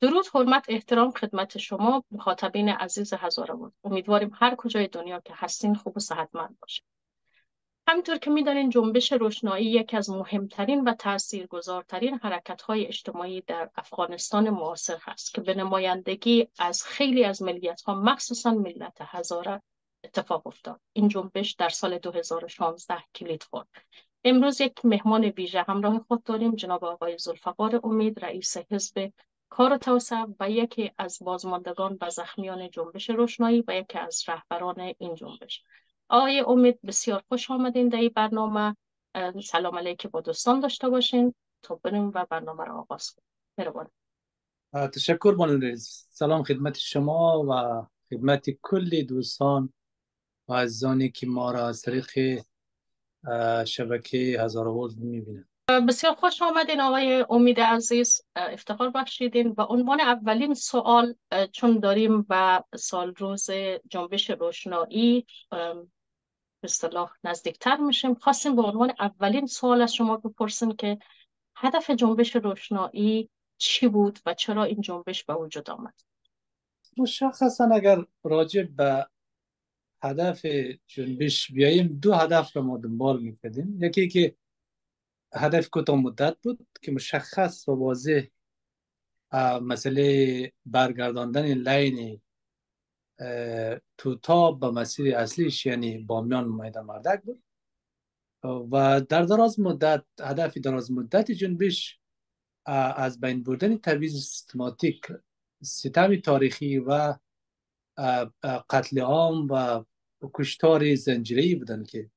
درود حرمت احترام خدمت شما مخاطبین عزیز هزارآباد امیدواریم هر کجای دنیا که هستین خوب و صحتمند باشین همینطور که می‌دانین جنبش روشنایی یکی از مهمترین و تاثیرگذارترین های اجتماعی در افغانستان معاصر هست که به نمایندگی از خیلی از ملیت ها مخصوصا ملت هزاره اتفاق افتاد. این جنبش در سال 2016 کلید خورد. امروز یک مهمان ویژه همراه خود داریم جناب آقای زلفقار امید رئیس حزب کار توسعه و یکی از بازماندگان و زخمیان جنبش روشنایی و یکی از رهبران این جنبش. آقای امید بسیار خوش آمدین در این برنامه. سلام علیک با دوستان داشته باشین. تا بریم و برنامه را آغاز کنیم. تشکر بانو سلام خدمت شما و خدمت کل دوستان و عزیزانی که ما را از طریق شبکه هزار ورد می‌بینند. بسیار خوش آمدین آقای امید عزیز افتخار بخشیدین و عنوان اولین سوال چون داریم و سال روز جنبش روشنایی به اصطلاح نزدیکتر میشیم خواستیم به عنوان اولین سوال از شما بپرسیم که هدف جنبش روشنایی چی بود و چرا این جنبش به وجود آمد؟ مشخصا اگر راجع به هدف جنبش بیاییم دو هدف رو ما دنبال می‌کردیم. یکی که هدف کوتاه مدت بود که مشخص و واضح مسئله برگرداندن لین توتا به مسیر اصلیش یعنی بامیان میدان مردک بود. و در دراز مدت هدف دراز مدت جنبش از بین بردن تبعیض سیستماتیک ستم تاریخی و قتل عام و کشتار زنجیری بودن که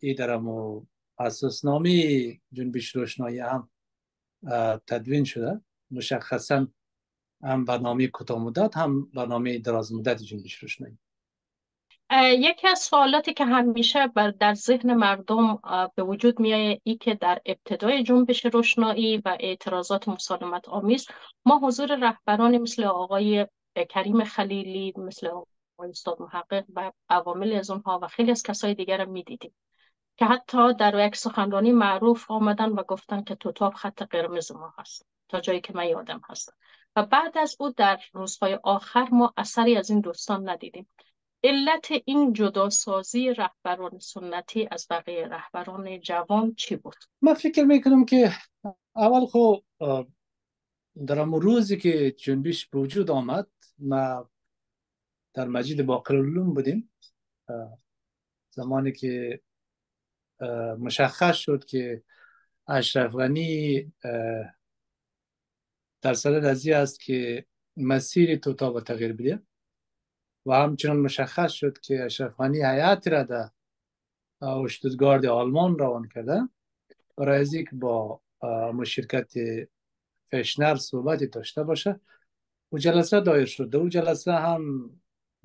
ای درمو اساسنامه جنبش روشنایی هم تدوین شده. مشخصا هم برنامه کوتاه مدت هم برنامه دراز مدت جنبش روشنایی یکی از سوالاتی که همیشه در ذهن مردم به وجود میایه ای که در ابتدای جنبش روشنایی و اعتراضات مسالمت آمیز ما حضور رهبرانی مثل آقای کریم خلیلی مثل آقای استاد محقق و عوامل از اونها و خیلی از کسای دیگر رو می‌دیدیم. که حتی در یک سخنرانی معروف آمدن و گفتن که توتاب خط قرمز ما هست تا جایی که من یادم هست. و بعد از او در روزهای آخر ما اثری از این دوستان ندیدیم. علت این جداسازی رهبران سنتی از بقیه رهبران جوان چی بود؟ من فکر می‌کنم که اول خو در امون روزی که جنبش به وجود آمد ما در مجید باقر بودیم. زمانی که مشخص شد که اشرف غنی در صدد از است که مسیر توتا به تغییر بده و همچنان مشخص شد که اشرف غنی حیات را در اشتودگارد آلمان روان کرده. برای از با مشرکت فشنر صحبتی داشته باشه. و جلسه دایر شده. و جلسه هم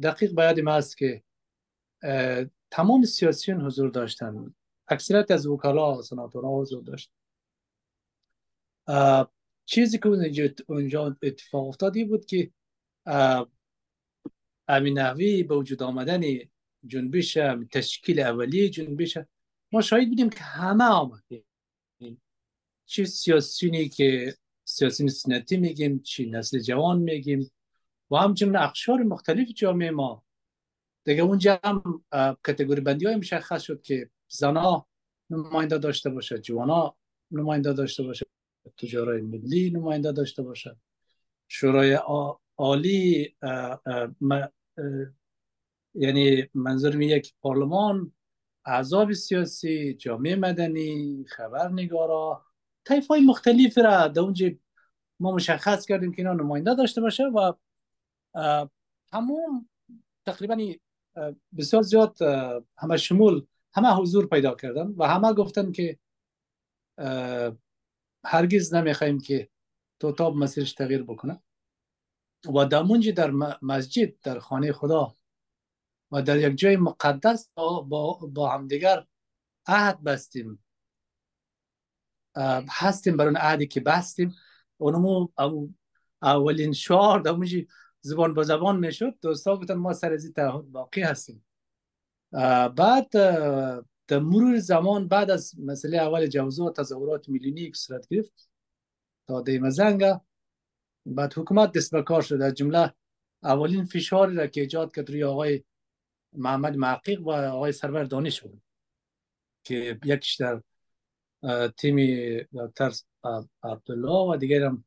دقیق باید است که تمام سیاسیون حضور داشتن. اکثریت از وکلا سناتورها حضور داشت. چیزی که اونجا اتفاق افتادی بود که امین نحوی به وجود آمدن جنبش تشکیل اولی جنبش ما شاهد بودیم که همه آمد چی سیاسیونی که سیاسیون سنتی میگیم چی نسل جوان میگیم و همچنین اقشار مختلف جامعه ما. دیگه اونجا هم کتگوری بندی های مشخص شد که زنا نماینده داشته باشه جوانا نماینده داشته باشه تجارای ملی نماینده داشته باشه. شورای عالی یعنی منظور می یک پارلمان اعضاب سیاسی جامعه مدنی خبرنگارا طیف های مختلف را در اونجا ما مشخص کردیم که اینا نماینده داشته باشه و تمام تقریبا بسیار زیاد همه شمول همه حضور پیدا کردن و همه گفتن که هرگز نمی‌خوایم که توتاب مسیرش تغییر بکنه. و دمونجی در مسجد در خانه خدا و در یک جای مقدس با, با همدیگر عهد بستیم. هستیم بر اون عهدی که بستیم. اونمو اولین شعار دمونجی زبان با زبان می‌شد. دوستا گفتن ما سر از تعهد باقی هستیم. بعد در مرور زمان بعد از مسئله اول جوزا و تظاهرات میلیونی که صورت گرفت. تا دیمه زنگ. بعد حکومت دست به کار شد. از جمله اولین فشاری را که ایجاد کرد روی آقای محمد محقق و آقای سرور دانش بود. که یکیش در تیم دکتر عبدالله و دیگر هم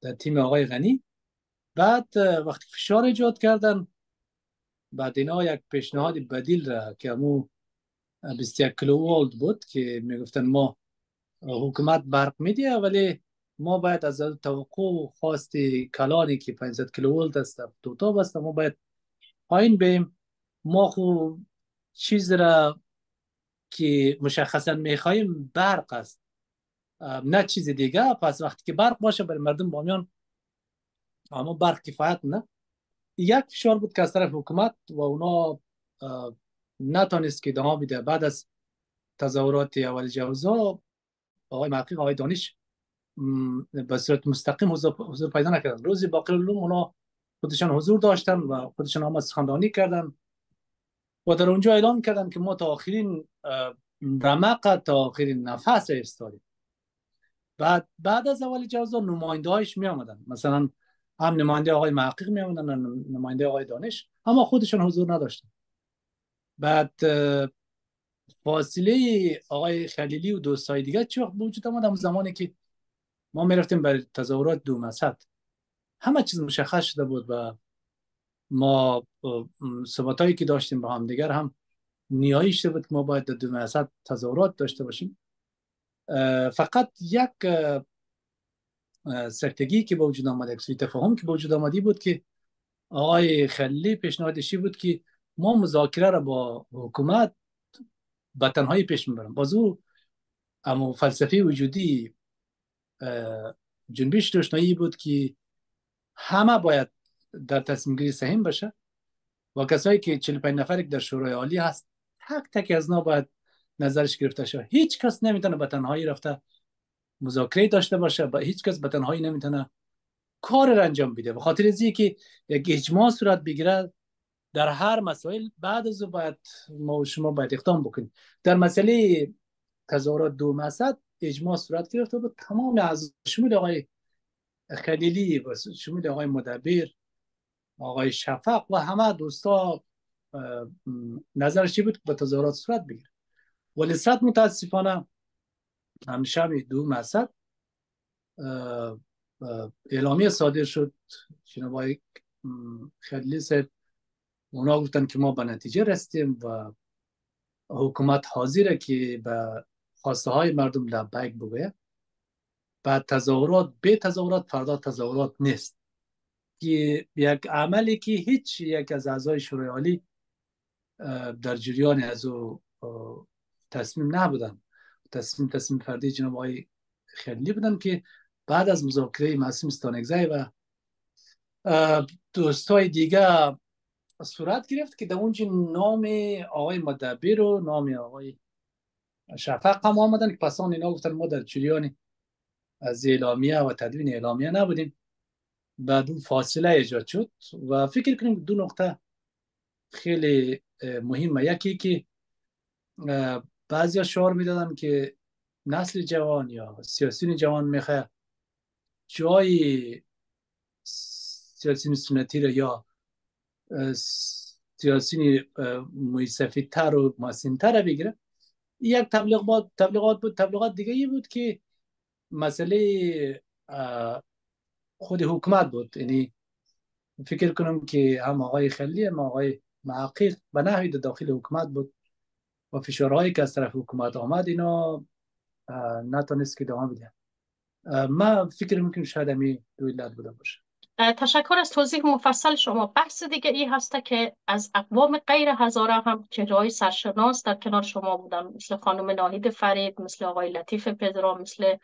در تیم آقای غنی. بعد وقتی فشار ایجاد کردن بعد اینا یک پیشنهاد بدیل را که امو 21 کیلو بود که می‌گفتن ما حکومت برق میده ولی ما باید از توقع خواست کلانی که 500 کیلو ولت است دو تا بست ما باید پایین بیم ما خوب چیز را که مشخصا می‌خوایم برق است. نه چیز دیگه پس وقتی که برق باشه برای مردم بامیان اما برق کفایت نه. یک فشار بود که از طرف حکومت و اونا نتانست که دام بیده بعد از تظاهرات اول جوزا آقای محقق آقای دانش به صورت مستقیم حضور, پیدا نکردن. روزی باقی علوم اونا خودشان حضور داشتن و خودشان هم سخنرانی کردن و در اونجا اعلام کردن که ما تا آخرین رمق تا آخرین نفس ایستادیم. بعد بعد از اول جوزا نماینده هایش می آمدن مثلا هم نماینده آقای محقق می آمدن نماینده آقای دانش اما خودشان حضور نداشتن. بعد فاصله آقای خلیلی و دوستای دیگه چه وقت وجود آمد زمانی که ما می‌رفتیم برای تظاهرات دو مسد همه چیز مشخص شده بود و ما هایی که داشتیم با هم دیگر هم نیایی شده بود که ما باید دو مسد تظاهرات داشته باشیم. فقط یک سرتگی که با وجود آمد یک سوی تفاهم که با وجود آمدی بود که آقای خلی پیشنهادشی بود که ما مذاکره را با حکومت به تنهایی پیش می‌برم بازو اما فلسفه وجودی جنبش روشنایی بود که همه باید در تصمیم گیری سهیم بشه و کسایی که 45 نفر در شورای عالی هست تک تک از نا باید نظرش گرفته شد هیچ کس نمی‌تونه به تنهایی رفته مذاکره داشته باشه با هیچ کس به تنهایی نمی‌تونه کار را انجام بده. به خاطر از که یک اجماع صورت بگیره در هر مسائل بعد از باید ما و شما باید اقدام بکنیم. در مسئله تظاهرات دو مسد اجماع صورت گرفته بود تمام از شمول آقای خلیلی و شمول آقای مدبر آقای شفق و همه دوستا نظرش بود؟ که به تظاهرات صورت بگیره. ولی صد متاسفانه همیشه دو مسد اعلامیه صادر شد. جناب خلیلی صاحب اونا گفتن که ما به نتیجه رسیدیم و حکومت حاضره که به خواسته های مردم لبیک بگوید. بعد تظاهرات به تظاهرات فردا تظاهرات نیست. که یک عملی که هیچ یک از اعضای شورای عالی در جریان از او تصمیم نبودن. تصمیم تصمیم فردی جناب آقای خیلی بودن که بعد از مذاکره معصوم استانگزای و دوستای دیگه صورت گرفت که در اونجا نام آقای مدبر و نام آقای شفق هم آمدن که پسان اینا گفتن ما در جریان از اعلامیه و تدوین اعلامیه نبودیم. بعد اون فاصله ایجاد شد و فکر کنیم دو نقطه خیلی مهمه. یکی که بعضی شعار می‌دادن که نسل جوان یا سیاسیون جوان می‌خواه جای سیاسیون سنتی رو یا سیاسی موی تر و ماسین تر بگیره. یک تبلیغات تبلیغات بود تبلیغات دیگه ای بود که مسئله خود حکومت بود. یعنی فکر کنم که هم آقای خلی هم آقای محقق به نحوی داخل حکومت بود. و فشارهایی که از طرف حکومت آمد اینا نتونست که دوام بده. ما فکر می‌کنم شاید همی دو علت بوده باشه. تشکر از توضیح مفصل شما. بحث دیگه ای هسته که از اقوام غیر هزاره هم که جای سرشناس در کنار شما بودن مثل خانم ناهید فرید مثل آقای لطیف پدرام مثل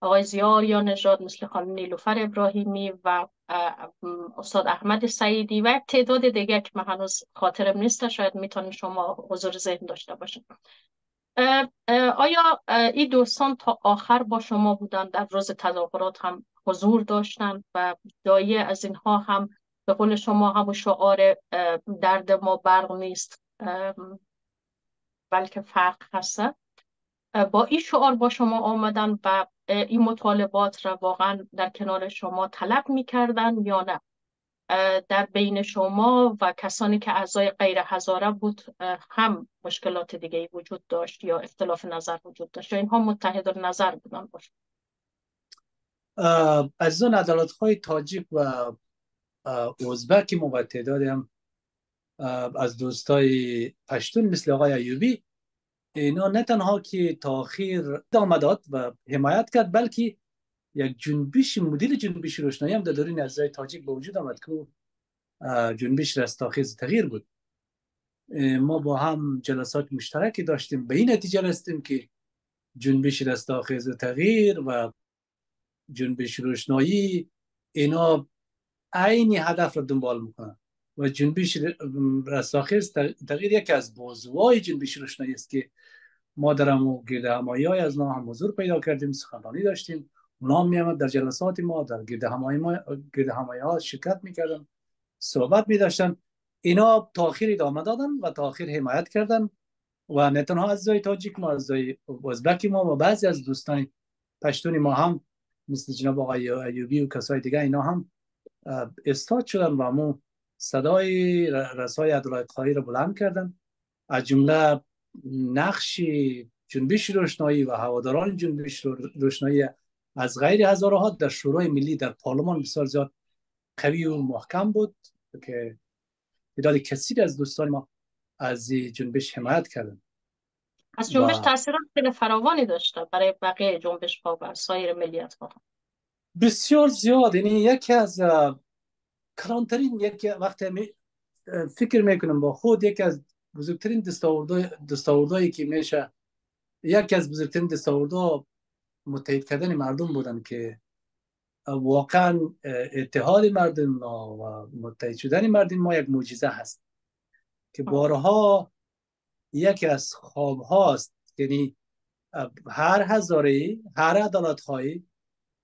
آقای زیار یا نژاد مثل خانم نیلوفر ابراهیمی و استاد احمد سعیدی و تعداد دیگه که من هنوز خاطرم نیست شاید می‌تونید شما حضور ذهن داشته باشید آیا این دوستان تا آخر با شما بودن در روز تظاهرات هم حضور داشتن و دایه از اینها هم به قول شما هم شعار درد ما برق نیست بلکه فرق هست؟ با این شعار با شما آمدن و این مطالبات را واقعا در کنار شما طلب می‌کردن یا نه؟ در بین شما و کسانی که اعضای غیر هزاره بود هم مشکلات دیگه وجود داشت یا اختلاف نظر وجود داشت یا اینها متحد نظر بودن باشه از اون عدالت های تاجیک و ازبک ما با هم از دوستای پشتون مثل آقای ایوبی اینا نه تنها که تاخیر دامه داد و حمایت کرد بلکه یک جنبش مدیر جنبش روشنایی هم در دورین از تاجیک به وجود آمد که جنبش رستاخیز تغییر بود. ما با هم جلسات مشترکی داشتیم. به این نتیجه رسیدیم که جنبش رستاخیز تغییر و جنبش روشنایی اینا عینی هدف را دنبال می‌کنن. و جنبش رستاخیز تغییر یکی از بازوهای جنبش روشنایی است که ما در همو گرد همایی های از نام هم حضور پیدا کردیم سخنرانی داشتیم. اونا هم در جلسات ما در گرد همایی, ما گرد همایی ها شرکت می‌کردن صحبت می داشتن اینا تاخیر ادامه دادن و تاخیر حمایت کردن و نه تنها از زای تاجیک ما از زای ازبک ما و بعضی از دوستان پشتونی ما هم مثل جناب آقای ایوبی و کسای دیگه اینا هم استاد شدن و مو صدای رسای عدالت خواهی رو بلند کردن از جمله نقش جنبش روشنایی و هواداران جنبش روشنایی از غیر هزارها در شورای ملی در پارلمان بسیار زیاد قوی و محکم بود که تعداد کثیر از دوستان ما از جنبش حمایت کردن از جنبش و... تاثیرات خیلی فراوانی داشته برای بقیه جنبش ها و سایر ملیت ها. بسیار زیاد. یعنی یکی از کلانترین یکی وقت فکر می‌کنم با خود یکی از بزرگترین دستاوردهایی که میشه یکی از بزرگترین دستاوردها متحد کردن مردم بودن که واقعا اتحاد مردم و متحد شدن مردم ما یک معجزه هست که بارها یکی از خواب هاست یعنی هر هزاره هر عدالت خواهی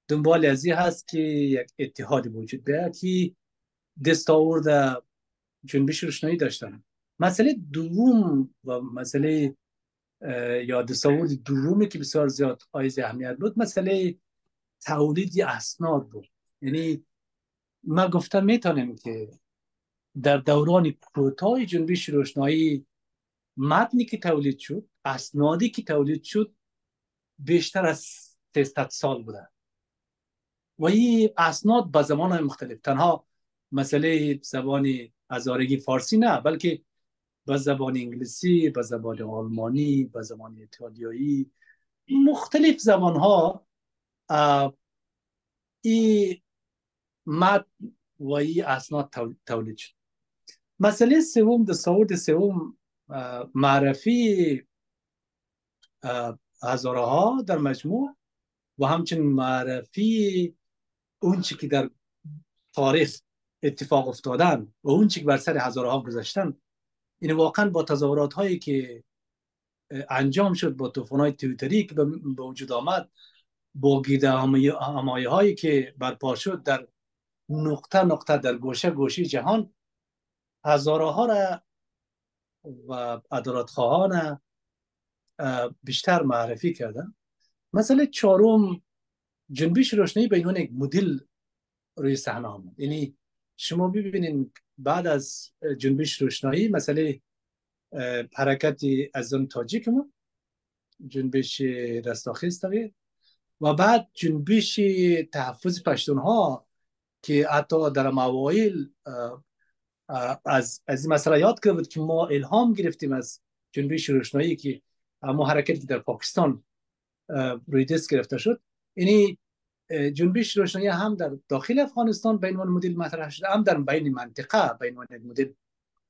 دنبال ازی هست که یک اتحادی وجود بیاید که دستاورد جنبش روشنایی داشتن. مسئله دوم و مسئله یا دستاورد دومی که بسیار زیاد آیز اهمیت بود مسئله تولید اسناد بود. یعنی ما گفتم می‌تونیم که در دوران کوتاه جنبش روشنایی متنی که تولید شد اسنادی که تولید شد بیشتر از 300 سال بوده. و این اسناد به زمان مختلف. تنها مسئله زبان ازارگی فارسی نه بلکه به زبان انگلیسی به زبان آلمانی به زبان ایتالیایی مختلف زبان ها ای مد و ای اسناد تولید شد. مسئله سوم دستاورد سوم معرفی هزاره ها در مجموع و همچنین معرفی اون چی که در تاریخ اتفاق افتادن و اون چی که بر سر هزاره ها گذاشتن این واقعا با تظاهرات هایی که انجام شد با طوفان های تویتری که به وجود آمد با گیده همایه هایی که برپا شد در نقطه نقطه در گوشه گوشه جهان هزاره ها را و عدالت خواهان بیشتر معرفی کردن. مثلا چهارم جنبش روشنایی به عنوان یک مدل روی صحنه آمد. یعنی شما ببینید بعد از جنبش روشنایی مسئله حرکت از اون تاجیک ما جنبش رستاخیز تغییر. و بعد جنبش تحفظ پشتون ها که حتی در موایل از از این مسئله یاد کرد که ما الهام گرفتیم از جنبش روشنایی که ما حرکتی در پاکستان روی دست گرفته شد. یعنی جنبش روشنایی هم در داخل افغانستان به عنوان مدل مطرح شد هم در بین منطقه به عنوان مدل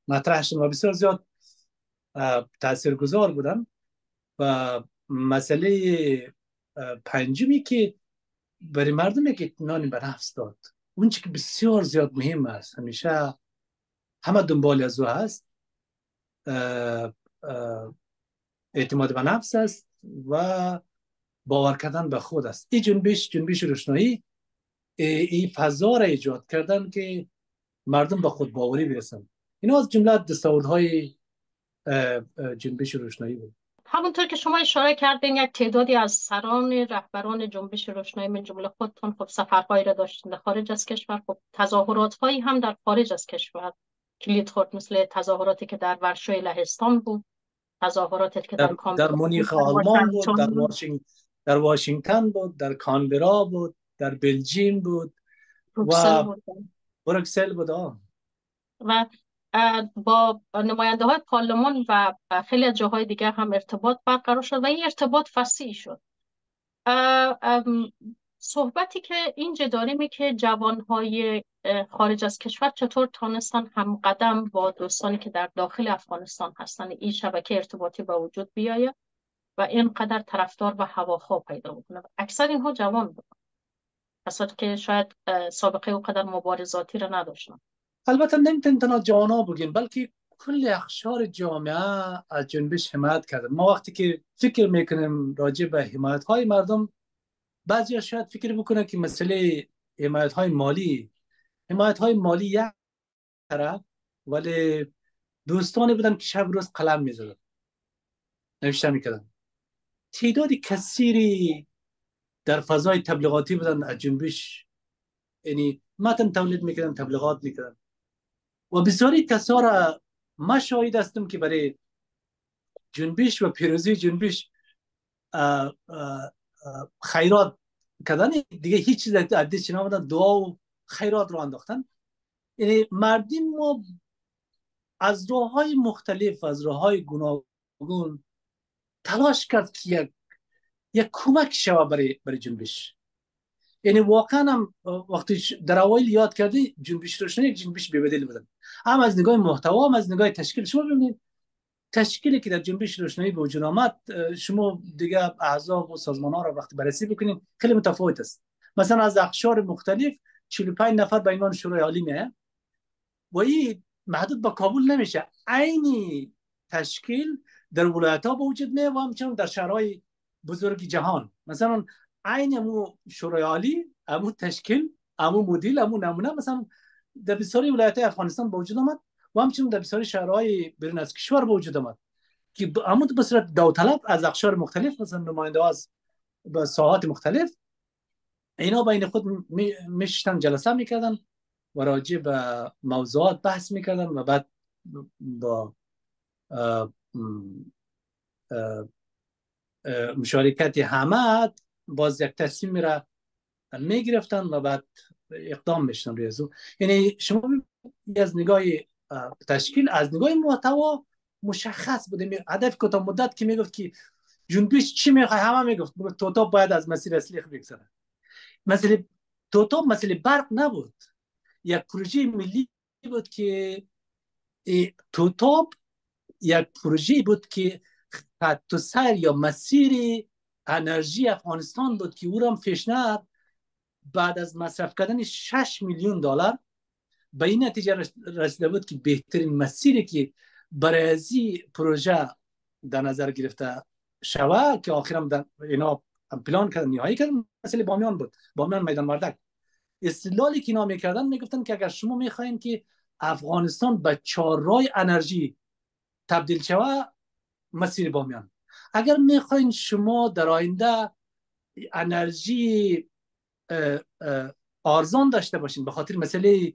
مطرح شد و بسیار زیاد تاثیرگذار بودن. و مسئله پنجمی که برای مردم یک اطمینان به نفس داد. اون که بسیار زیاد مهم است. همیشه همه دنبال از او هست. اعتماد به نفس است و باور کردن به خود است. این جنبش جنبش روشنایی این فضا را ایجاد کردن که مردم به خود باوری برسن. اینا از جمله دستاوردهای جنبش روشنایی بود. همونطور که شما اشاره کردین یک تعدادی از سران رهبران جنبش روشنایی من جمله خودتون خب سفرهایی را داشتین در خارج از کشور. خب تظاهرات هایی هم در خارج از کشور. کلید خورد مثل تظاهراتی که در ورشوی لهستان بود تظاهراتی که در در, در مونیخ آلمان بود در واشنگتن در واشنگتن بود در کانبرا بود در بلژیم بود و بروکسل بود. و با نماینده های پارلمان و خیلی از جاهای دیگر هم ارتباط برقرار شد و این ارتباط فسیع شد. صحبتی که اینجا داریم که جوانهای خارج از کشور چطور تانستن هم قدم با دوستانی که در داخل افغانستان هستن این شبکه ارتباطی به وجود بیاید. و اینقدر طرفدار و هواخواه پیدا بکنه. اکثر اینها جوان بودن کسایی که شاید سابقه و قدر مبارزاتی را نداشتن. البته نمی‌تونیم تنها جوانا بگیم بلکه کل اخشار جامعه از جنبش حمایت کردن ما وقتی که فکر می‌کنیم راجع به حمایت های مردم بعضی شاید فکر بکنه که مسئله حمایت های مالی حمایت های مالی یک طرف ولی دوستانی بودن که شب روز قلم می‌زدن. نوشته می‌کردن. تعداد کثیری در فضای تبلیغاتی بودن از جنبش. یعنی متن تولید می‌کردن تبلیغات می‌کردن. و بسیاری کسا را ما شاهد هستم که برای جنبش و پیروزی جنبش خیرات کردن. دیگه هیچ چیز عدی چی نامدن دعا و خیرات رو انداختن. یعنی مردم ما از راه های مختلف از راه های گوناگون تلاش کرد که یک یک کمک شوه برای برای جنبش. یعنی واقعا هم وقتی در اوایل یاد کردی جنبش روشن یک جنبش ببدل بودن هم از نگاه محتوا هم از نگاه تشکیل. شما ببینید تشکیلی که در جنبش روشنایی به وجود آمد شما دیگه اعضا و سازمان ها را وقتی بررسی بکنید خیلی متفاوت است. مثلا از اقشار مختلف 45 نفر به عنوان شورای عالی میه و این محدود به کابل نمیشه. عینی تشکیل در ولایت ها به وجود میه و همچنان در شهرهای بزرگ جهان. مثلا عین مو شورای عالی امو تشکیل امو مدیل امو نمونه مثلا در بسیاری ولایت افغانستان به وجود آمد و همچنین در بسیاری شهرهای بیرون از کشور به وجود آمد که امو به صورت داوطلب از اقشار مختلف مثلا نماینده از به ساحات مختلف اینا بین خود میشتن جلسه می‌کردن و راجع به موضوعات بحث می‌کردن و بعد با مشارکت همه باز یک تصمیم را می‌گرفتن و بعد اقدام میشتن روی یعنی شما از نگاه تشکیل از نگاه محتوا مشخص بوده هدف کوتاه مدت که می‌گفت که جنبش چی می‌خواد همه می‌گفت. توتا باید از مسیر اصلی بگذره مسئله توتا مسئله برق نبود. یک پروژه ملی بود که توتا یک پروژه بود که خط سر یا مسیر انرژی افغانستان بود که او را بعد از مصرف کردن 6 میلیون دلار به این نتیجه رسیده بود که بهترین مسیری که برای از پروژه در نظر گرفته شوه که آخرم در اینا پلان کردن نهایی کردن مسئله بامیان بود بامیان میدان مردک. استدلالی که اینا می‌کردن می‌گفتن که اگر شما می‌خواین که افغانستان به چهارراه انرژی تبدیل شوه مسیر بامیان اگر می‌خواین شما در آینده انرژی آرزان داشته باشین به خاطر مسئله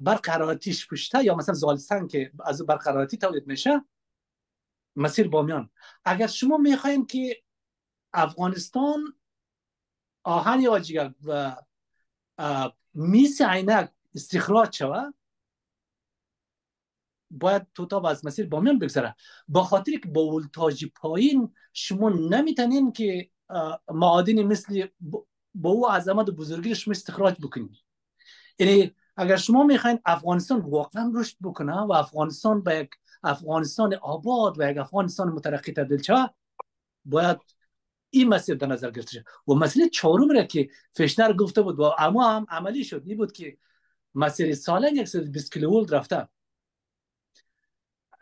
برق حرارتیش پشته یا مثلا زالستان که از برق حرارتی تولید میشه مسیر بامیان اگر شما می‌خواین که افغانستان آهن یا و میس عینک استخراج شود باید توتا از مسیر بامیان بگذره. با خاطر که با ولتاژ پایین شما نمی‌تونین که معادن مثل با او عظمت و بزرگی شما استخراج بکنید یعنی اگر شما می‌خواین افغانستان واقعا رشد بکنه و افغانستان به یک افغانستان آباد و یک افغانستان مترقی تبدیل شه باید این مسیر در نظر گرفته شد و مسئله چهارم را که فشنر گفته بود و اما هم عملی شد این بود که مسیر سالن 120 کیلوولت رفته.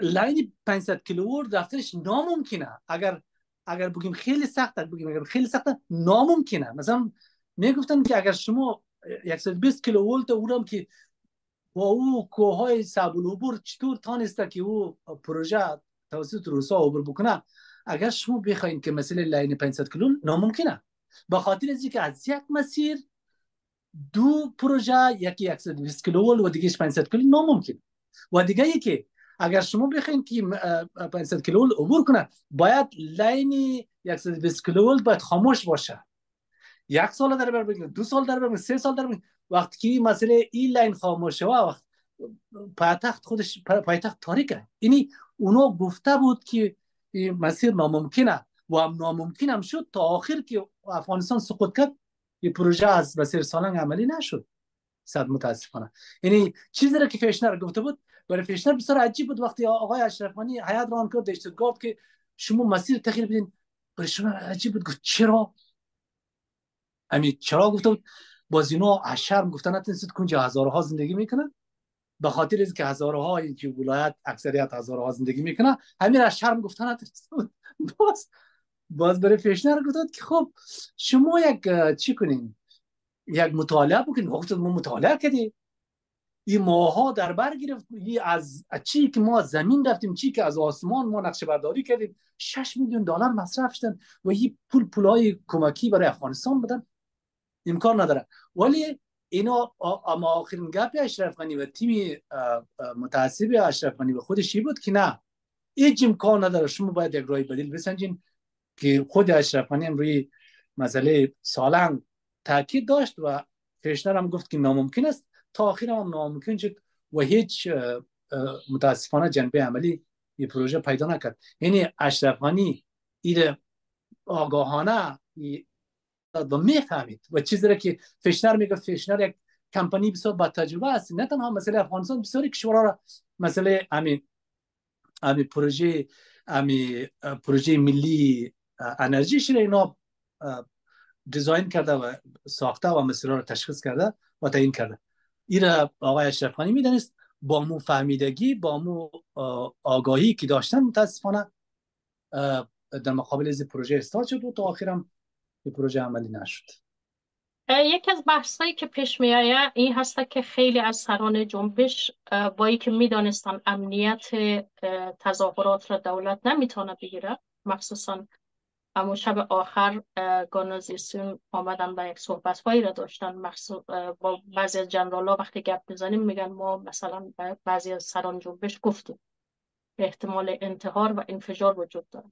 لاین 500 کیلوولت رفتنش ناممکنه. اگر اگر بگیم خیلی سخت بگیم اگر خیلی سخت ناممکنه. مثلا می‌گفتن که اگر شما 120 کیلوولت اورم که با او کوههای سبول عبور چطور تانسته که او پروژه توسط روسا عبور بکنه اگر شما بخواین که مثل line 500 کیلو ناممکنه. با خاطر از که از یک مسیر دو پروژه یکی 120 کیلو و دیگه 500 کیلو ناممکن و دیگه یکی اگر شما بخواین که 500 کیلو عبور کنه باید line 120 کیلو باید خاموش باشه. یک سال در بر بگیره دو سال در بر سه سال در وقتی که مسئله این line خاموشه و وقت پایتخت خودش پایتخت تاریکه. اینی اونا گفته بود که این مسیر ناممکنه و هم ناممکن هم شد تا آخر که افغانستان سقوط کرد. این پروژه از مسیر سالنگ عملی نشد. صد متاسفانه. یعنی چیزی را که فیشنر گفته بود برای فیشنر بسیار عجیب بود وقتی آقای اشرف غنی هیئت روان کرد در که شما مسیر تغییر بدین. برای شما عجیب بود. گفت چرا؟ امی چرا گفته بود؟ باز اینا اشرم گفتن نتونستید کنجا هزارها زندگی می‌کنن به خاطر از که هزارها این که ولایت اکثریت هزارها زندگی می‌کنه همین از شرم گفتن باز باز برای فیشنر گفتند که خب شما یک چی کنین؟ یک مطالعه بکنین. وقت ما مطالعه کردیم این ماها در بر گرفت. از چی که ما زمین رفتیم چی که از آسمان ما نقشه برداری کردیم. 6 میلیون دلار مصرف شدن و این پول پولای کمکی برای افغانستان بدن. امکان نداره. ولی اینا اما آخرین گپ اشرف غنی و تیم متعصب اشرف غنی به خودش بود که نه هیچ امکان نداره. شما باید یک رای بدیل بسنجین که خود اشرف غنی هم روی مسئله سالنگ تاکید داشت و فیشنر هم گفت که ناممکن است. تا آخر هم ناممکن شد و هیچ متاسفانه جنبه عملی این پروژه پیدا نکرد. یعنی اشرف غنی این آگاهانه و می‌فهمید و چیزی را که فشنر میگه فشنر یک کمپانی بسیار با تجربه است. نه تنها مسئله افغانستان بسیاری کشورها را مسئله همین همین پروژه همین پروژه ملی انرژی شده اینا دیزاین کرده و ساخته و مسئله را تشخیص کرده و تعیین کرده. این را آقای اشرفخانی می‌دانست با مو فهمیدگی با مو آگاهی که داشتن متاسفانه در مقابل از پروژه استاد شد و تا آخرم این پروژه عملی نشد. یکی از بحثایی که پیش می آید این هست که خیلی از سران جنبش با که می‌دانستن امنیت تظاهرات را دولت نمی‌تونه بگیره مخصوصا اما شب آخر گانازیسیون آمدن و یک صحبت هایی را داشتن. با بعضی از جنرال ها وقتی گپ می‌زنیم میگن ما مثلا بعضی از سران جنبش گفتیم. احتمال انتحار و انفجار وجود داره.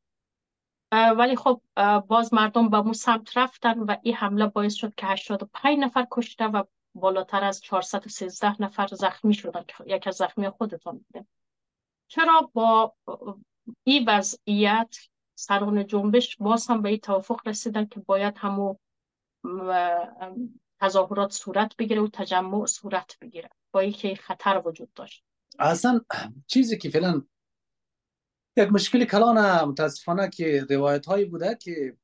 ولی خب باز مردم به مو سمت رفتن و این حمله باعث شد که 85 نفر کشته و بالاتر از 413 نفر زخمی شدن. یک از زخمی خودتان بوده. چرا با این وضعیت سران جنبش باز هم به این توافق رسیدن که باید همو تظاهرات صورت بگیره و تجمع صورت بگیره. با اینکه خطر وجود داشت. اصلا چیزی که فعلا یک مشکل کلان متاسفانه که روایت هایی بوده که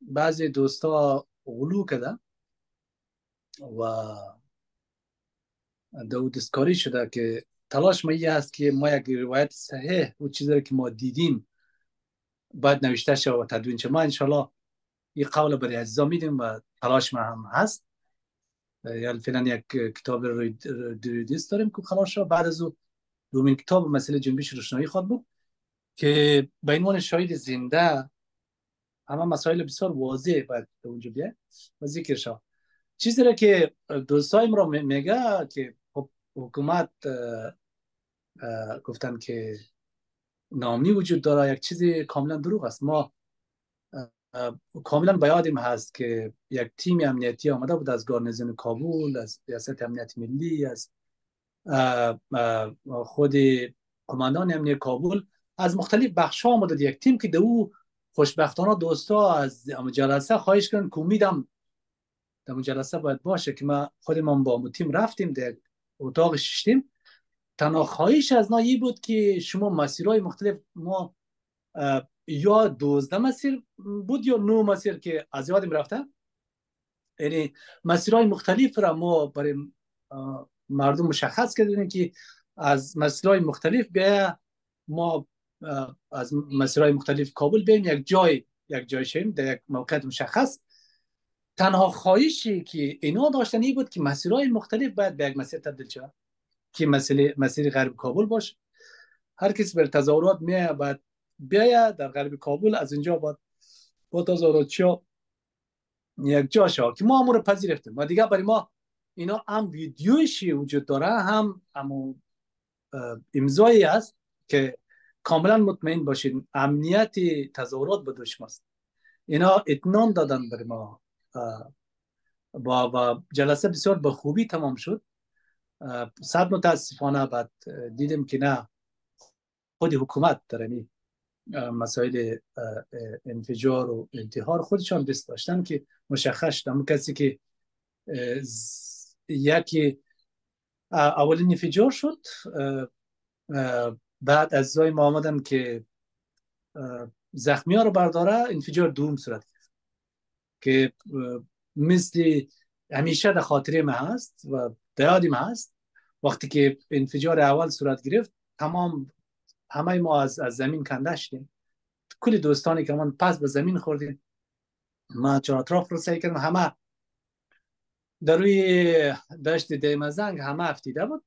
بعضی دوستا غلو کده و دو دستکاری شده که تلاش ما است که ما یک روایت صحیح و چیزی که ما دیدیم باید نوشته شد و تدوین شد. ما انشالله این قول برای عزیزا میدیم و تلاش ما هم هست. یا فعلا یک کتاب روی داریم که خلاص شد. بعد از او دومین کتاب مسئله جنبش روشنایی خواهد بود که به عنوان شاهد زنده همه مسائل بسیار واضح باید اونجا بیاد و ذکر شد. چیزی را که دوستایم را میگه که خب حکومت گفتن که نامی وجود داره یک چیزی کاملا دروغ است. ما کاملا بیادیم هست که یک تیم امنیتی آمده بود از گارنیزون کابل از ریاست امنیت ملی از خود قماندان امنیت کابل از مختلف بخش ها آمده یک تیم که دو او خوشبختانه دوستا از جلسه خواهش کردن که امیدم در جلسه باید باشه که ما خودمان با تیم رفتیم در اتاق ششتیم. تنها خواهش از نایی بود که شما مسیرهای مختلف ما یا دوزده مسیر بود یا نو مسیر که از یادم رفته. یعنی مسیرهای مختلف را ما برای مردم مشخص کردیم که از مسیرهای مختلف بیا ما از مسیرهای مختلف کابل بیم یک جای یک جای شیم در یک موقعیت مشخص. تنها خواهشی که اینا داشتن این بود که مسیرهای مختلف باید به یک مسیر تبدیل شود. که مسیر مسیر غرب کابل باشه. هر کسی بر تظاهرات می باید بیاید در غرب کابل. از اینجا با با تازاراتچیا یک جا شد که ما امور پذیرفتیم. و دیگه برای ما اینا هم ویدیوشی وجود داره هم امو امضایی است که کاملا مطمئن باشین امنیت تظاهرات به دشماست اینا اطمینان دادن برای ما. با و جلسه بسیار به خوبی تمام شد. صد متاسفانه بعد دیدیم که نه خود حکومت در مسائل انفجار و انتحار خودشان دست داشتن که مشخص شد. کسی که یکی اولین انفجار شد بعد از زای ما آمدن که زخمی ها رو برداره انفجار دوم صورت که مثل همیشه در خاطره ما هست و در ما هست. وقتی که انفجار اول صورت گرفت تمام همه ما از, از زمین کنده شدیم کل دوستانی که من پس به زمین خوردیم. ما چون اطراف رو سعی کردم همه در روی دشت دیمزنگ همه افتیده بود.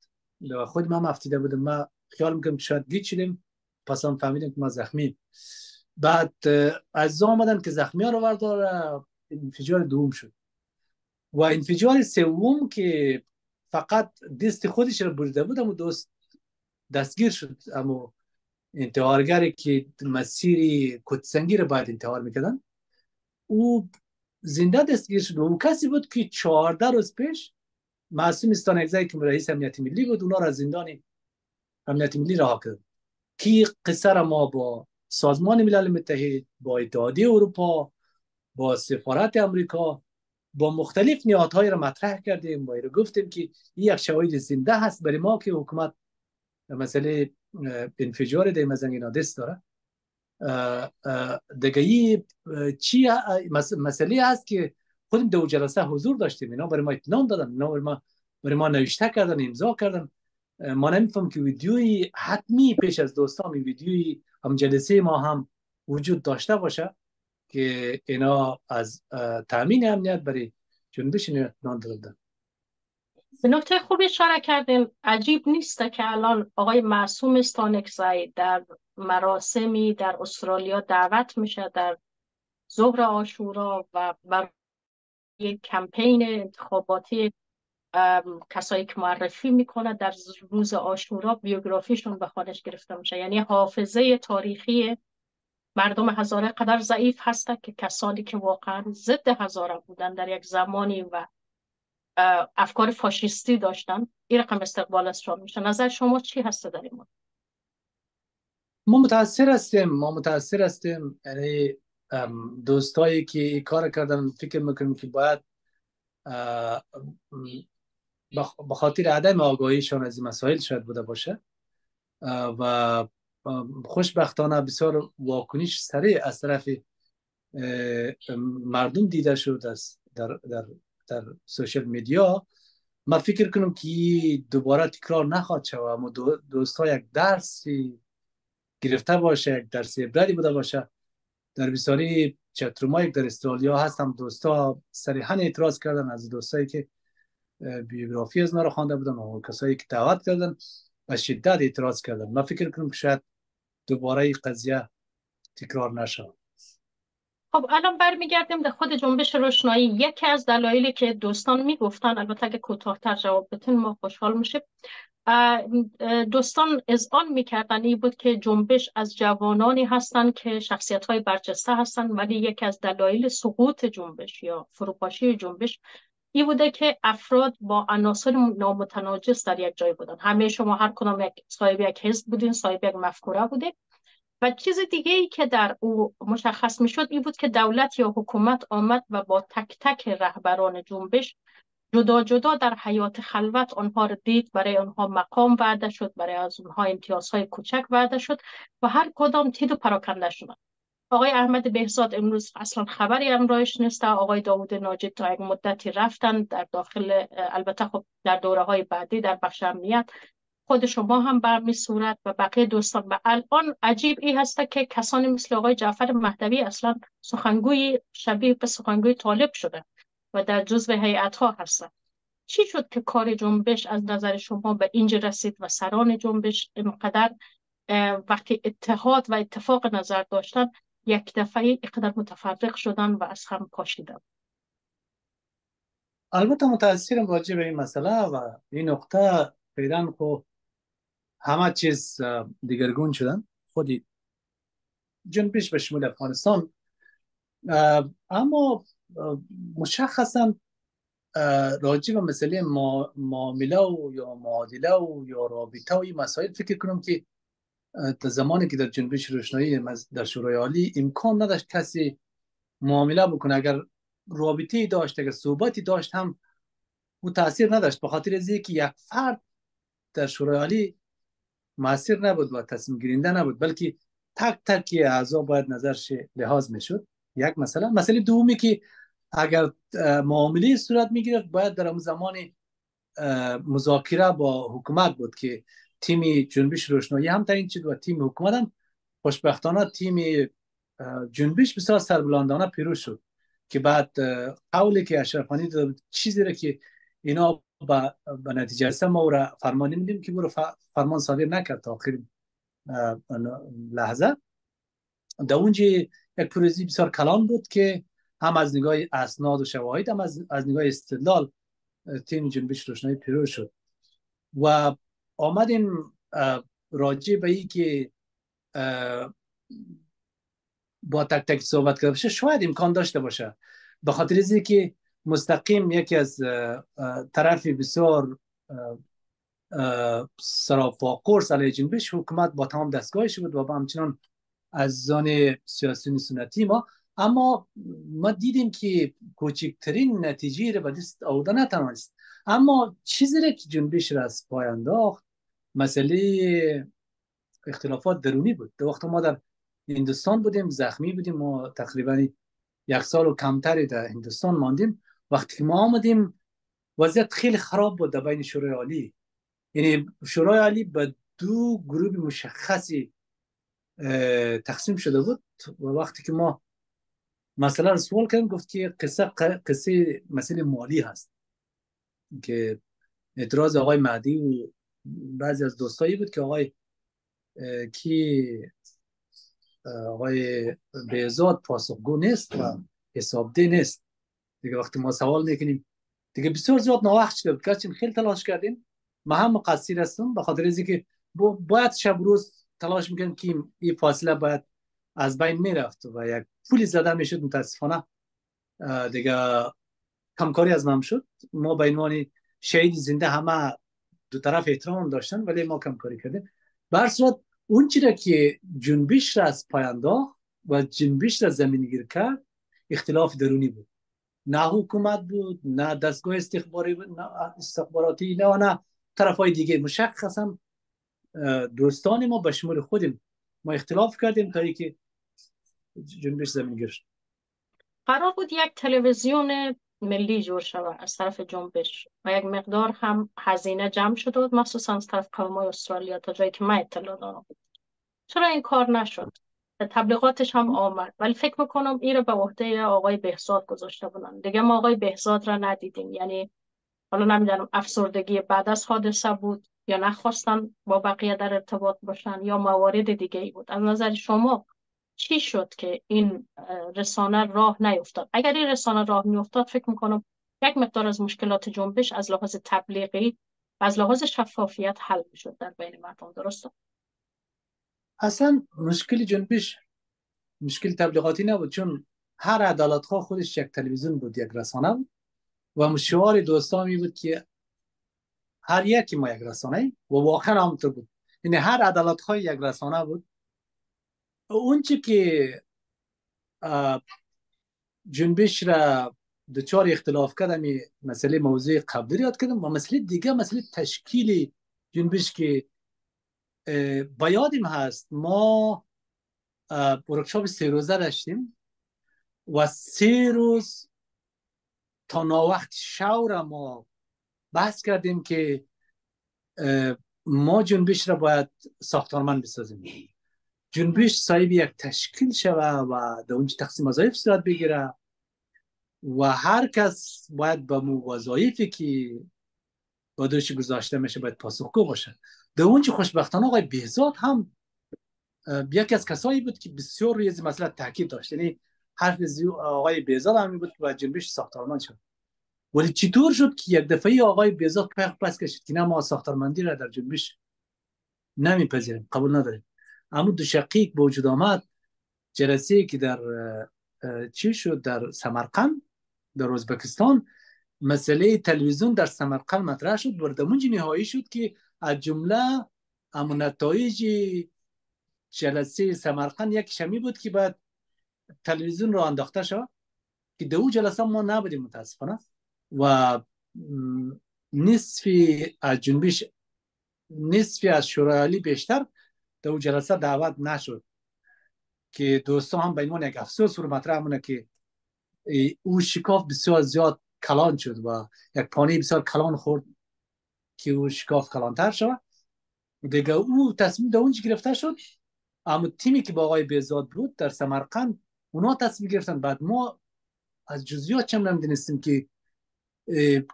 خود ما افتیده بودم. ما خیال می‌کنم شاید گیت شدیم پس هم فهمیدیم که ما زخمی. بعد از آمدن که زخمی ها رو بردار انفجار دوم شد. و انفجار سوم که فقط دست خودش رو بریده بود اما دوست دستگیر شد. اما انتحارگری که مسیر کتسنگی رو باید انتحار می‌کردن او زنده دستگیر شد. و او کسی بود که چهارده روز پیش معصوم استانگزایی که رئیس امنیت ملی بود اونا را زندان امنیت ملی رها کرد. کی قصه را ما با سازمان ملل متحد با اتحادیه اروپا با سفارت امریکا با مختلف نیاتهای را مطرح کردیم با رو گفتیم که این یک شواهد زنده هست برای ما که حکومت مسئله انفجار دی مزنگ دست داره. دیگه چی مسئله هست که خودم دو جلسه حضور داشتیم. اینا برای ما اطمینان دادن اینا برای ما برای ما نوشته کردن امضا کردن. ما نمیفهم که ویدیوی حتمی پیش از دوستان ویدیوی هم جلسه ما هم وجود داشته باشه. که اینا از تامین امنیت برای جنبش اطمینان دادن. به نکته خوبی اشاره کردین عجیب نیست که الان آقای معصوم استانکزی در مراسمی در استرالیا دعوت میشه در ظهر آشورا و بر یک کمپین انتخاباتی کسایی که معرفی می‌کنه در روز آشورا بیوگرافیشون به خانش گرفته میشه. یعنی حافظه تاریخی مردم هزاره قدر ضعیف هسته که کسانی که واقعا ضد هزاره بودن در یک زمانی و افکار فاشیستی داشتن این رقم استقبال از میشه نظر شما چی هسته در این ما متاثر هستیم ما متاثر هستیم. یعنی دوستایی که این کار کردن فکر می‌کنیم که باید به خاطر عدم آگاهیشان از این مسائل شاید بوده باشه. و خوشبختانه بسیار واکنش سریع از طرف مردم دیده شد در, در, در سوشل میدیا. من فکر کنم که دوباره تکرار نخواد شود اما دوست ها یک درسی گرفته باشه یک درس عبرتی بوده باشه. در بسیاری چترومایی در استرالیا هستم. دوستا صریحا اعتراض کردن از دوستایی که بیوگرافی از رو خوانده بودن و کسایی که دعوت کردن و شدت اعتراض کردن. من فکر کنم که شاید دوباره قضیه تکرار نشه خب الان برمیگردیم به خود جنبش روشنایی. یکی از دلایلی که دوستان می‌گفتن البته اگه کوتاهتر جواب بتین ما خوشحال میشه دوستان اذعان می‌کردن این بود که جنبش از جوانانی هستند که شخصیت های برجسته هستند ولی یکی از دلایل سقوط جنبش یا فروپاشی جنبش این بوده که افراد با عناصر نامتناجس در یک جای بودن. همه شما هر کدام یک صاحب یک حزب بودین صاحب یک مفکوره بوده و چیز دیگه ای که در او مشخص می شد این بود که دولت یا حکومت آمد و با تک تک رهبران جنبش جدا جدا در حیات خلوت آنها را دید برای آنها مقام وعده شد برای از آنها امتیازهای کوچک وعده شد و هر کدام تید و پراکنده شدند. آقای احمد بهزاد امروز اصلا خبری امرایش نیست. آقای داوود ناجد تا یک مدتی رفتن در داخل البته خب در دوره های بعدی در بخش امنیت. خود شما هم برمی صورت و بقیه دوستان. و الان عجیب ای هست که کسانی مثل آقای جعفر مهدوی اصلا سخنگوی شبیه به سخنگوی طالب شده و در جزو هیئت ها هستن. چی شد که کار جنبش از نظر شما به اینجا رسید و سران جنبش اینقدر وقتی اتحاد و اتفاق نظر داشتن یک دفعه اقدر متفرق شدن و از هم پاشیدن البته متاسفم راجع به این مسئله و این نقطه فعلا خو همه چیز دیگرگون شدن. خودی جنبش به شمول افغانستان. اما مشخصا راجع به مسئله معامله و یا معادله و یا رابطه و این مسائل فکر کنم که زمانی که در جنبش روشنایی در شورای عالی امکان نداشت کسی معامله بکنه. اگر رابطه داشت اگر صحبتی داشت هم او تاثیر نداشت. به خاطر از که یک فرد در شورای عالی موثر نبود و تصمیم گیرنده نبود بلکه تک تک اعضا باید نظرش لحاظ می‌شد. یک مسئله. مسئله دومی که اگر معامله صورت می‌گیرد باید در اون زمان مذاکره با حکومت بود که تیم جنبش روشنایی هم تعیین شد و تیم حکومت هم خوشبختانه تیم جنبش بسیار سربلندانه پیروز شد که بعد قولی که اشرفانی داد چیزی را که اینا با نتیجه رسه ما را فرمانی میدیم که برو فرمان صادر نکرد تا آخر لحظه. در اونجا یک پروزی بسیار کلان بود که هم از نگاه اسناد و شواهد هم از, از نگاه استدلال تیم جنبش روشنایی پیروز شد. و آمدیم راجع به ای که با تک تک صحبت کرده باشه شاید امکان داشته باشه. به خاطر از که مستقیم یکی از طرف بسیار سراپا قرص علیه جنبش حکومت با تمام دستگاهش بود و با همچنان از زان سیاسی سنتی ما. اما ما دیدیم که کوچکترین نتیجه را به دست آورده نتوانست. اما چیزی را که جنبش را از پای انداخت مسئله اختلافات درونی بود. در وقت ما در هندوستان بودیم زخمی بودیم. ما تقریبا یک سال و کمتری در هندوستان ماندیم. وقتی ما آمدیم وضعیت خیلی خراب بود در بین شورای عالی. یعنی شورای عالی به دو گروه مشخصی تقسیم شده بود و وقتی که ما مثلا رو سوال کردیم گفت که قصه قصه مسئله مالی هست. که اعتراض آقای مهدی و بعضی از دوستایی بود که آقای کی آقای بهزاد پاسخگو نیست و حسابده نیست. دیگه وقتی ما سوال می‌کنیم دیگه بسیار زیاد ناوقت شده بود خیلی تلاش کردیم. ما هم مقصیر هستم به خاطر اینکه باید شب روز تلاش می‌کنیم که این فاصله باید از بین می‌رفت و یک پولی زده می‌شد متاسفانه. دیگه کمکاری از ما شد. ما به عنوان شهید زنده همه دو طرف احترام داشتن ولی ما کمکاری کردیم. بر صورت اون چیزی که جنبش را از پایاندا و جنبش را زمین گیر کرد اختلاف درونی بود. نه حکومت بود نه دستگاه استخباری بود نه استخباراتی نه نه طرف های دیگه. مشخصا دوستان ما به شمول خودیم ما اختلاف کردیم تا که جنبش زمین گرشت قرار بود یک تلویزیون ملی جور شود از طرف جنبش. و یک مقدار هم هزینه جمع شده بود مخصوصا از طرف قوم استرالیا تا جایی که من اطلاع دارم. چرا این کار نشد؟ تبلیغاتش هم آمد. ولی فکر می‌کنم این رو به عهده آقای بهزاد گذاشته بودن. دیگه ما آقای بهزاد را ندیدیم. یعنی حالا نمی‌دونم افسردگی بعد از حادثه بود یا نخواستن با بقیه در ارتباط باشن یا موارد دیگه ای بود. از نظر شما چی شد که این رسانه راه نیفتاد؟ اگر این رسانه راه میافتاد فکر می‌کنم یک مقدار از مشکلات جنبش از لحاظ تبلیغی و از لحاظ شفافیت حل می‌شد در بین مردم درسته؟ اصلا مشکل جنبش مشکل تبلیغاتی نبود چون هر عدالت خواه خودش یک تلویزیون بود یک رسانه بود و مشوار دوستان بود که هر یکی ما یک رسانه و واقعا همونطور بود. یعنی هر عدالت خواه یک رسانه بود اون چی که جنبش را دچار اختلاف کردم مسئله موضوع قبلی یاد کردم. و مسئله دیگه مسئله تشکیل جنبش که با یادیم هست ما ورکشاپ سه روزه داشتیم و سه روز تا ناوقت شور ما بحث کردیم که ما جنبش را باید ساختارمند بسازیم. جنبش صاحب یک تشکیل شوه و در اونجا تقسیم وظایف صورت بگیره و هر کس باید به مو وظایفی که با دوش گذاشته میشه باید پاسخگو باشه. در اونجا خوشبختانه آقای بهزاد هم یکی از کسایی بود که بسیار روی مسئله تاکید داشت. یعنی حرف آقای بیزاد همین بود که با جنبش ساختارمان شد. ولی چطور شد که یک دفعه آقای بیزاد پخ پس کشید که نه ما ساختارمندی را در جنبش نمیپذیریم؟ قبول نداریم. اما دو شقیق به وجود آمد جلسه که در چی شد در سمرقند در ازبکستان مسئله تلویزیون در سمرقند مطرح شد و نهایی شد که از جمله اما نتایج جلسه سمرقند یک شمی بود که بعد تلویزیون رو انداخته شد که دو جلسه ما نبودیم متاسفانه و نصفی از جنبش نصفی از شورای بیشتر دو جلسه دعوت نشد که دوستان هم به یک افسوس رو مطرح مونه که او شکاف بسیار زیاد کلان شد و یک پانی بسیار کلان خورد که او شکاف کلانتر شد دیگه او تصمیم در اونجا گرفته شد. اما تیمی که با آقای بیزاد بود در سمرقند اونا تصمیم گرفتن بعد ما از جزئیات چم نمی‌دونستیم که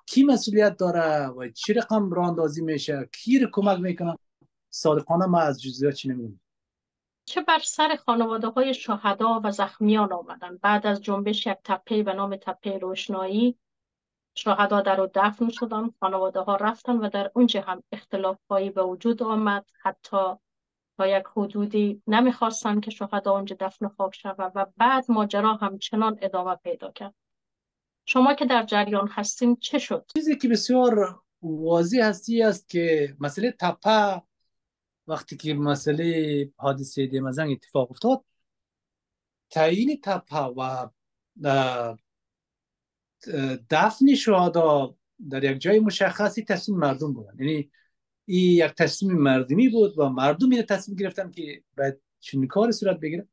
کی مسئولیت داره و چی رقم راه اندازی میشه کی رو کمک می‌کنه. صادقانه ما از جزئیات چی نمی‌دونیم؟ چه بر سر خانواده های شهدا و زخمیان آمدن. بعد از جنبش یک تپه به نام تپه روشنایی شهدا در و دفن شدن خانواده ها رفتن و در اونجا هم اختلاف هایی به وجود آمد. حتی تا یک حدودی نمی‌خواستن که شهدا اونجا دفن خواب شود و بعد ماجرا همچنان ادامه پیدا کرد. شما که در جریان هستیم چه شد؟ چیزی که بسیار واضح هستی است که مسئله تپه وقتی که مسئله حادثه دیمزنگ اتفاق افتاد تعیین تپه و دفن شهدا در یک جای مشخصی تصمیم مردم بودن. یعنی این یک تصمیم مردمی بود و مردم این تصمیم گرفتن که باید چنین کار صورت بگیره.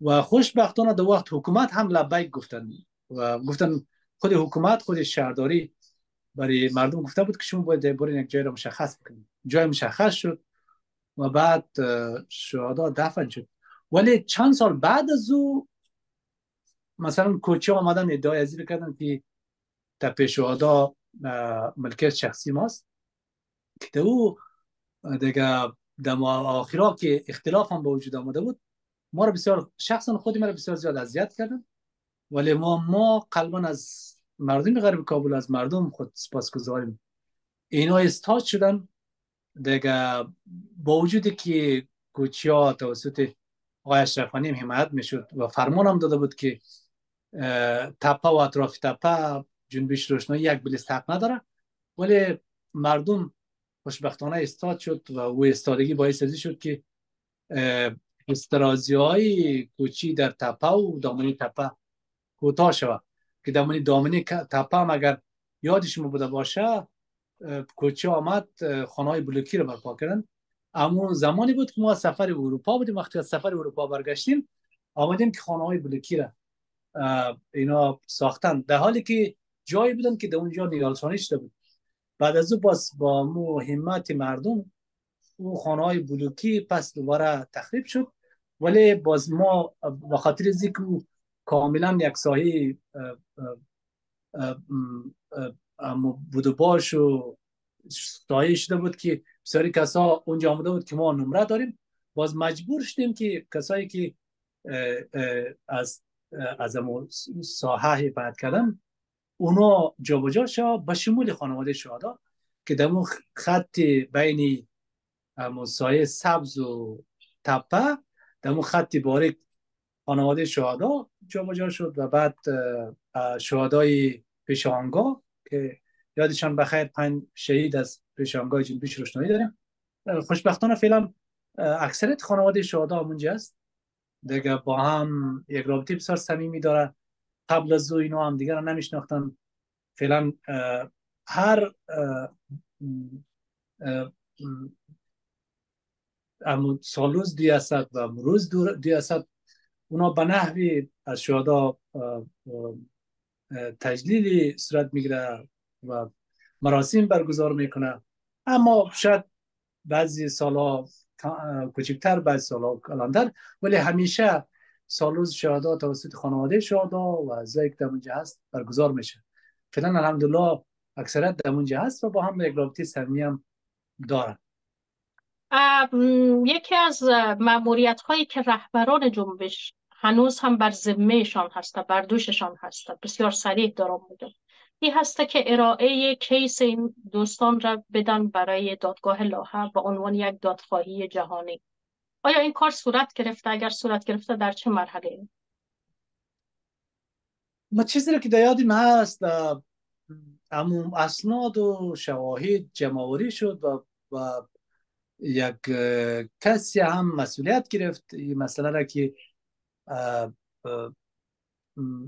و خوشبختانه در وقت حکومت هم لبیک گفتن. و گفتن خود حکومت خود شهرداری برای مردم گفته بود که شما باید برین یک جای را مشخص بکنید. جای مشخص شد. و بعد شهدا دفن شد. ولی چند سال بعد از او مثلا کوچه آمدن ادعای ازی کردن که تپه شهدا ملکیت شخصی ماست. که او دیگه در آخرا که اختلاف هم به وجود آمده بود ما را بسیار شخصا خودی ما را بسیار زیاد اذیت کردن. ولی ما ما قلبا از مردم غرب کابل از مردم خود سپاس گذاریم اینا استاد شدن. دیگه با وجودی که کوچیا توسط آقای اشرفانی حمایت می‌شد و فرمان هم داده بود که تپه و اطراف تپه جنبش روشنایی یک بلیست حق نداره ولی مردم خوشبختانه استاد شد و او استادگی باعث ازی شد که استرازی های کوچی در تپه و دامنی تپه کوتاه شود. که دامنی دامنی تپه هم اگر یادش بوده باشه کوچه آمد خانه بلوکی رو برپا کردن. اما زمانی بود که ما سفر اروپا بودیم. وقتی از سفر اروپا برگشتیم آمدیم که خانه های بلوکی را اینا ساختن. در حالی که جایی بودن که در اونجا نیالسانی شده بود. بعد از او باز با مو همت مردم او خانه های بلوکی پس دوباره تخریب شد. ولی باز ما به خاطر که کاملا یک ساحه بودو باش و سایه شده بود که بسیاری کسا اونجا آمده بود که ما نمره داریم. باز مجبور شدیم که کسایی که از از ساحه حفاظت کردن اونا جابجا شد به شمول خانواده شهدا که در خط بین سایه سبز و تپه در خط باریک خانواده شهدا جابجا شد و بعد شهدای پیشانگاه که یادشان بخیر پنج شهید از پیشانگاه جنبش روشنایی داریم. خوشبختانه فعلا اکثریت خانواده شهدا اونجا است دیگه با هم یک رابطه بسیار صمیمی داره. قبل از اینا هم دیگر نمیشناختن. فعلا هر سالوز دیاست و روز دیاست اونا به نحوی از شهدا تجلیل صورت می‌گیره و مراسم برگزار می‌کنه. اما شاید بعضی سالا کوچکتر بعضی سالا کلانتر ولی همیشه سالوز شهدا توسط خانواده شهدا و زیک در اونجا هست برگزار میشه. فعلا الحمدلله اکثرت در اونجا هست و با هم یک رابطه صمیمی هم دارن. یکی از معمولیت هایی که رهبران جنبش هنوز هم بر ذمهشان هست بر دوششان هست بسیار سریع دارم میگم. این هست که ارائه کیس این دوستان را بدن برای دادگاه لاهه به عنوان یک دادخواهی جهانی. آیا این کار صورت گرفته؟ اگر صورت گرفته در چه مرحله ما چیزی که در یادیم هست عموم اسناد و شواهد جمعوری شد و, و یک کسی هم مسئولیت گرفت. این مسئله را که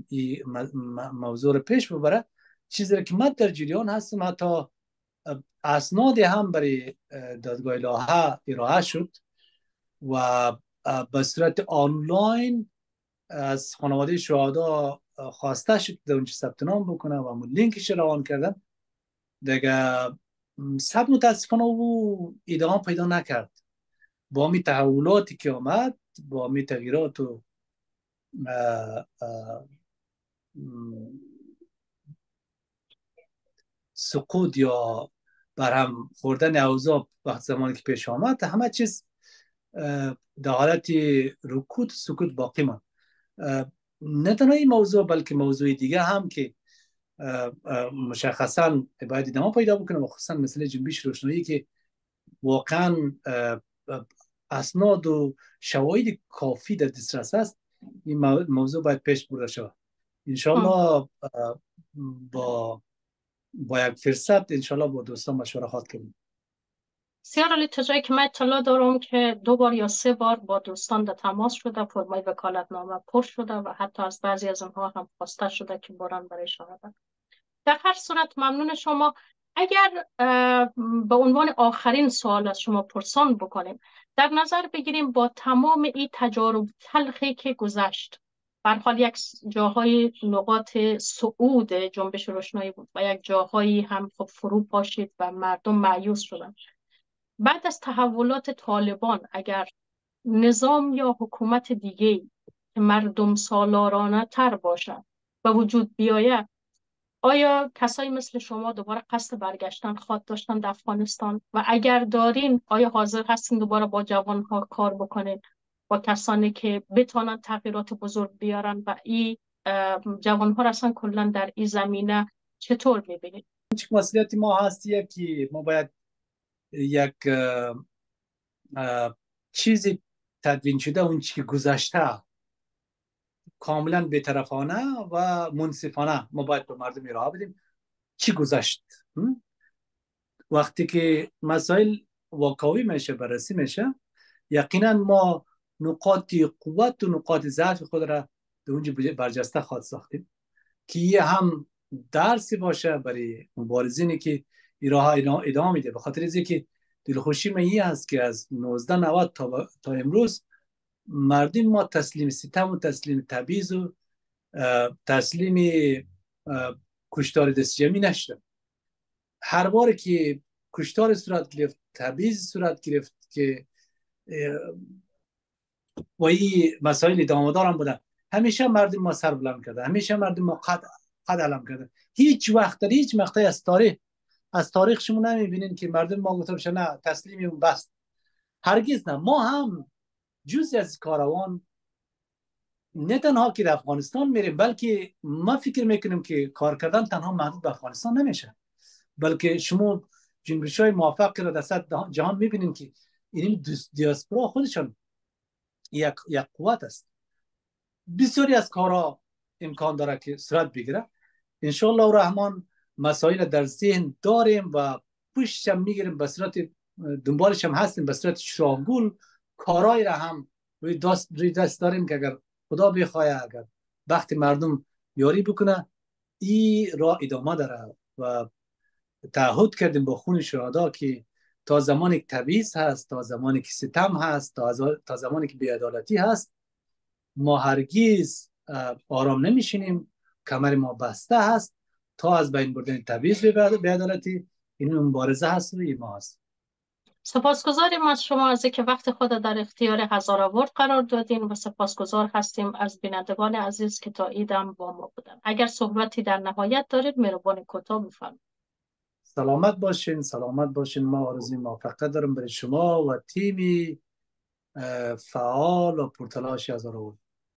این موضوع رو پیش ببره. چیزی که من در جریان هستم حتی اسناد هم برای دادگاه لاها ارائه شد و به صورت آنلاین از خانواده شهدا خواسته شد در اونجا ثبت نام بکنه و همون لینکش روان کردن. دیگه سب متاسفانه او ادامه پیدا نکرد. با می تحولاتی که آمد با می تغییرات و سقوط یا برهم خوردن اوضاع وقت زمانی که پیش آمد همه چیز در حالت رکود سکوت باقی ماند. نه تنها این موضوع بلکه موضوع دیگه هم که مشخصا باید ادامه پیدا بکنه و خصوصا مثل جنبش روشنایی که واقعا اسناد و شواهد کافی در دسترس است. این موضوع باید پیش برده شود. انشالله با با یک فرصت انشالله با دوستان مشوره خواهد کنیم سیار علی تجایی که من اطلاع دارم که دو بار یا سه بار با دوستان در تماس شده فرمای وکالت نامه پر شده و حتی از بعضی از اونها هم خواسته شده که بران برای شهادت در هر صورت ممنون شما. اگر به عنوان آخرین سوال از شما پرسان بکنیم در نظر بگیریم با تمام این تجارب تلخی که گذشت بر حال یک جاهای نقاط صعود جنبش روشنایی بود و یک جاهایی هم خب فرو پاشید و مردم معیوس شدن. بعد از تحولات طالبان اگر نظام یا حکومت دیگه مردم سالارانه تر باشد و وجود بیاید آیا کسایی مثل شما دوباره قصد برگشتن خواد داشتن در افغانستان؟ و اگر دارین آیا حاضر هستین دوباره با جوانها کار بکنین؟ با کسانی که بتانند تغییرات بزرگ بیارن و این جوانها را اصلا کلا در این زمینه چطور می‌بینید؟ مسئولیت ما هستیه که ما باید یک چیزی تدوین شده اون چی که گذشته. کاملا بیطرفانه و منصفانه ما باید به مردم ارائه بدیم. چی گذشت؟ وقتی که مسائل واقعی میشه بررسی میشه یقینا ما نقاط قوت و نقاط ضعف خود را در اونجا برجسته خواهد ساختیم. که یه هم درسی باشه برای مبارزینی که ایراه ادامه میده. به خاطر که دلخوشی من این است که از 1990 تا, تا امروز مردم ما تسلیم ستم و تسلیم تبیز و تسلیم کشتار دست جمعی نشدن. هر بار که کشتار صورت گرفت تبیز صورت گرفت که و این مسائل دامدار هم بودن. همیشه مردم ما سر بلند کرده همیشه مردم ما قد, قد علم کرده هیچ وقت در هیچ مقطعی از تاریخ از تاریخ شما نمی‌بینین که مردم ما بشه نه تسلیمیم بست هرگز نه. ما هم جزی از کاروان نه تنها که در افغانستان میریم بلکه ما فکر می‌کنیم که کار کردن تنها محدود به افغانستان نمیشه. بلکه شما جنبش های موفق را در جهان می‌بینیم که این دیاسپورا خودشان یک, یک قوت است. بسیاری از کارها امکان داره که صورت بگیره. انشالله رحمان مسائل در ذهن داریم و پشتش می‌گیریم به صورت دنبالش هستیم به صورت شاگول کارایی را هم روی دست, روی دست داریم که اگر خدا بخواه اگر وقت مردم یاری بکنه ای را ادامه داره و تعهد کردیم با خون شهدا که تا زمانی که تبعیض هست تا زمانی که ستم هست تا, تا زمانی که بیعدالتی هست ما هرگیز آرام نمیشینیم. کمر ما بسته هست. تا از بین بردن تبعیض به بیعدالتی این مبارزه هست و ما هست. سپاسگزاریم از شما از که وقت خود در اختیار هزار آورد قرار دادین و سپاسگزار هستیم از بینندگان عزیز که تا ایدم با ما بودن. اگر صحبتی در نهایت دارید مهربان کوتاه بفرمایید سلامت باشین سلامت باشین. ما آرزوی موفقیت دارم برای شما و تیمی فعال و پرتلاشی از آراول